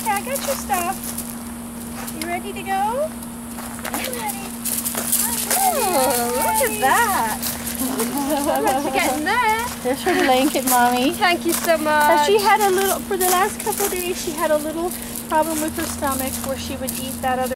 Okay, I got your stuff. You ready to go? I'm ready. Oh, look at that. How much you getting there. There's her blanket, mommy. Thank you so So much. she had a little, for the last couple of days, she had a little problem with her stomach where she would eat that other